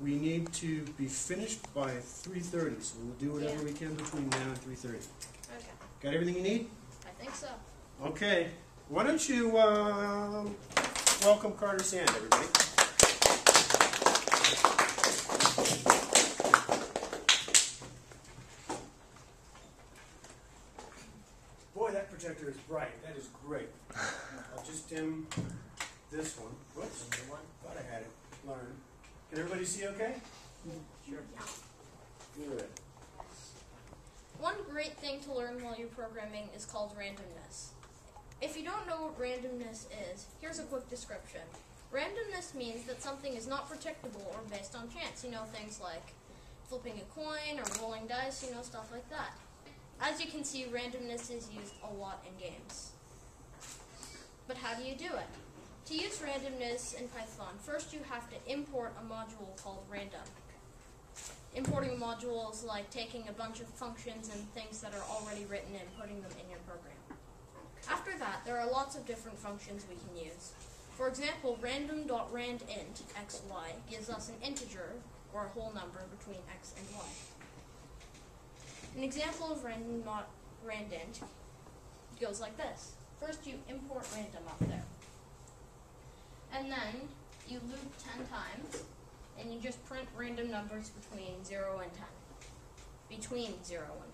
we need to be finished by 3:30, so we'll do whatever Yeah. we can between now and 3:30. Okay. Got everything you need? I think so. Okay. Why don't you uh, welcome Carter Sande, everybody? Boy, that projector is bright. That is great. I'll just dim this one. Whoops, thought I had it. Learn. Can everybody see okay? Sure. Good. One great thing to learn while you're programming is called randomness. If you don't know what randomness is, here's a quick description. Randomness means that something is not predictable or based on chance. You know, things like flipping a coin or rolling dice, you know, stuff like that. As you can see, randomness is used a lot in games. But how do you do it? To use randomness in Python, first you have to import a module called random. Importing a module is like taking a bunch of functions and things that are already written and putting them in your program. After that, there are lots of different functions we can use. For example, random.randint xy gives us an integer or a whole number between x and y. An example of random.randint goes like this. First you import random up there. And then you loop 10 times and you just print random numbers between 0 and 10. Between 0 and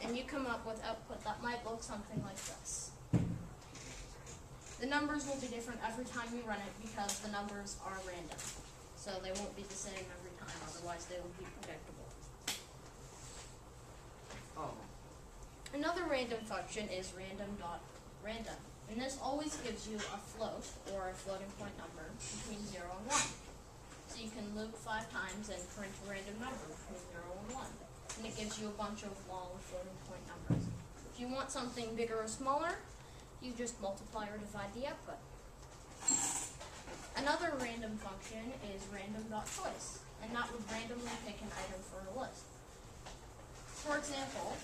10. And you come up with output that might look something like this. The numbers will be different every time you run it because the numbers are random. So they won't be the same every time, otherwise they will be predictable. Oh. Another random function is random.random, and this always gives you a float, or a floating point number, between 0 and 1. So you can loop five times and print a random number between 0 and 1. And it gives you a bunch of long floating point numbers. If you want something bigger or smaller, you just multiply or divide the output. Another random function is random.choice, and that would randomly pick an item from a list. For example,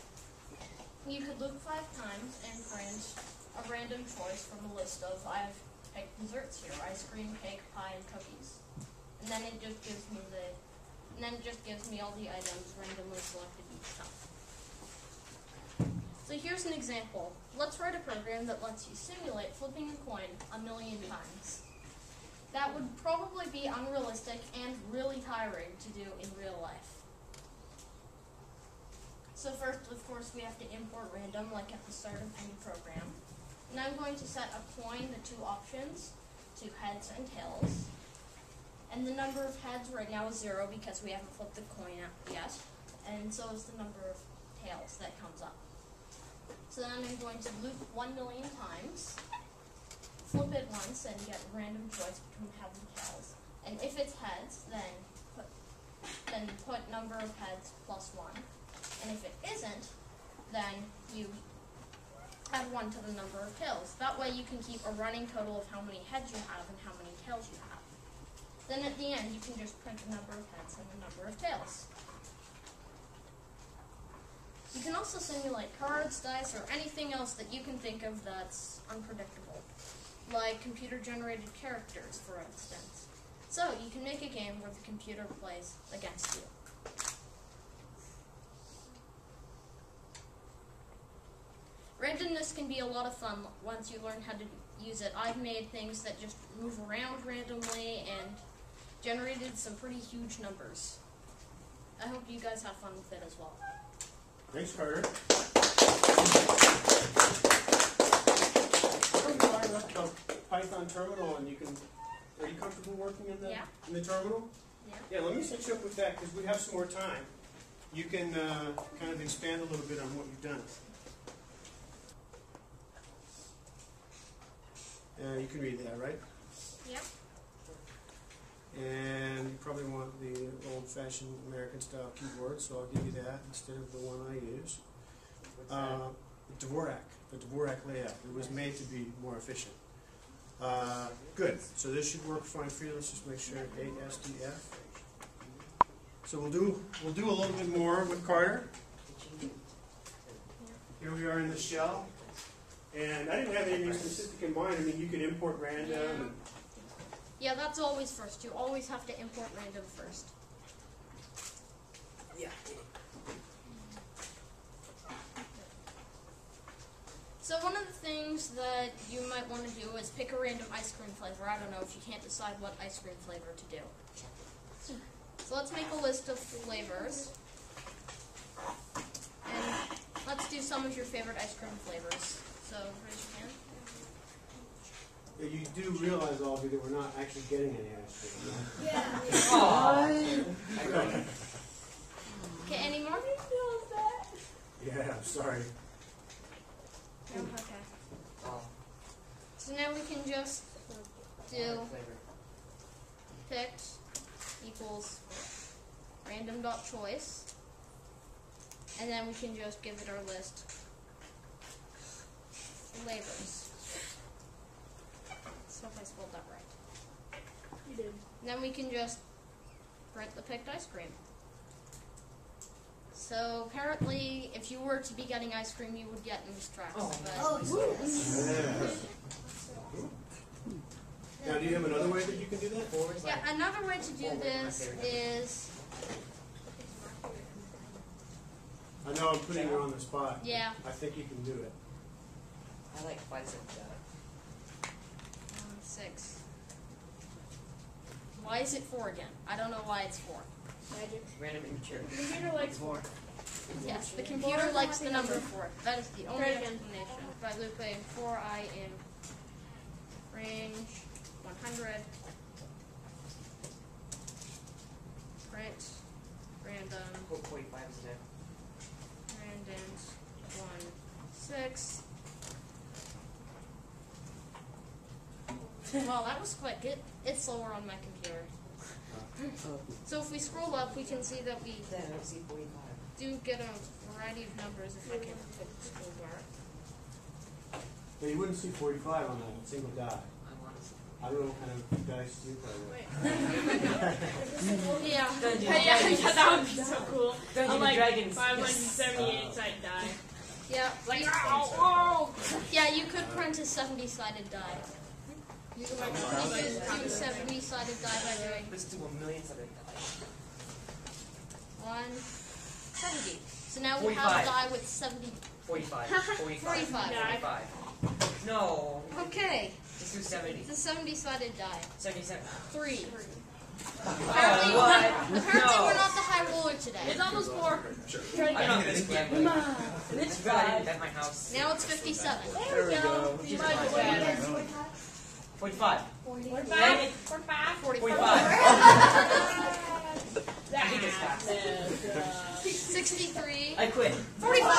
you could loop five times and print a random choice from a list of I've picked desserts here: ice cream, cake, pie, and cookies. And then it just gives me the, and then it just gives me all the items randomly selected each time. So here's an example. Let's write a program that lets you simulate flipping a coin a million times. That would probably be unrealistic and really tiring to do in real life. So first, of course, we have to import random, like at the start of any program. And I'm going to set a coin, the two options, to heads and tails. And the number of heads right now is zero because we haven't flipped the coin out yet. And so is the number of tails that comes up. So then I'm going to loop one million times, flip it once, and get random choice between heads and tails. And if it's heads, then put, then put number of heads plus one. And if it isn't, then you add one to the number of tails. That way you can keep a running total of how many heads you have and how many tails you have. Then at the end, you can just print the number of heads and the number of tails. You can also simulate cards, dice, or anything else that you can think of that's unpredictable, like computer-generated characters, for instance. So you can make a game where the computer plays against you. Randomness can be a lot of fun once you learn how to use it. I've made things that just move around randomly and generated some pretty huge numbers. I hope you guys have fun with it as well. Thanks, Carter. Fire up the Python terminal and you can, are you comfortable working in the, Yeah. in the terminal? Yeah. Yeah, let me set you up with that because we have some more time. You can uh, kind of expand a little bit on what you've done. Uh, you can read that, right? Yeah. And you probably want the old-fashioned American style keyboard, so I'll give you that instead of the one I use. Uh, the Dvorak, the Dvorak layout. It was made to be more efficient. Uh, good. So this should work fine for you. Let's just make sure ASDF. So we'll do we'll do a little bit more with Carter. Here we are in the shell, and I didn't have anything specific in mind. I mean, you could import random. And, Yeah, that's always first. You always have to import random first. Yeah. So one of the things that you might want to do is pick a random ice cream flavor. I don't know if you can't decide what ice cream flavor to do. So let's make a list of flavors. And let's do some of your favorite ice cream flavors. So raise your hand. You do realize, all of you, that we're not actually getting any ice cream, right? Yeah. Aw. Okay, any more? Yeah, I'm sorry. No? Okay. Oh, So now we can just do flavor. picked equals random dot choice, and then we can just give it our list flavors. So if I spelled that right. You did. And then we can just print the picked ice cream. So apparently, if you were to be getting ice cream, you would get moose tracks. Oh. but Oh, Yeah. Now, do you have another way that you can do that? Forward yeah, slash. another way to do this is I know I'm putting you on the spot. yeah. I think you can do it. I like bicep uh, Um, six. Why is it four again? I don't know why it's four. Magic. random immature. The computer likes four. Yes, the computer likes the number four. That is the only Try again. explanation. By looping four i in range one hundred. Print random Quote 45 is dead. random one six. Well, that was quick. It it's slower on my computer. So if we scroll up, we can see that we don't see 45. do get a variety of numbers if I can put the scroll bar. But you wouldn't see 45 on a single die. I want to see. I don't know what kind of dice you play with. Yeah. Dungeons yeah, yeah, that would be so cool. Dungeons I'm like Dragons. 578 side die. Yeah. Like, you, ow, oh, oh. yeah, you could print a 70 sided die. You could, you could do 70 sided die by doing Let's do a million something. one 70. So now we have a 45. die with 70. 45. 45. 45. 45. No. Okay, Just do 70. it's a 70 sided die. 77. Three. Oh, Apparently, what? apparently No. we're not the high roller today. It's almost four. Try I'm again. not gonna scramble. And it's bad five. at my house. Now it's 57. There we go. You might as well. 45. Forty-five. Forty-five. 45. 45. I think it's fast. 63. I quit. 45! uh,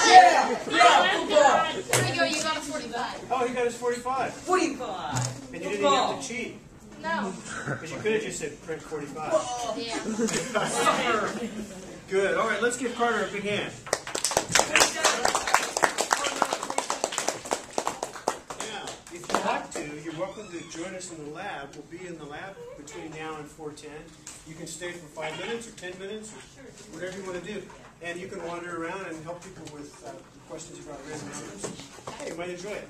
yeah. There you go, you got a 45. Oh, he got his 45. 45. And you didn't even have to cheat. No. Because you could have just said print 45. Yeah. Good. All right, let's give Carter a big hand. Now, if you want to, you're welcome to join us in the lab. We'll be in the lab between now and 4:10. You can stay for five minutes or 10 minutes or whatever you want to do. And you can wander around and help people with uh, questions about random numbers. Hey, you might enjoy it.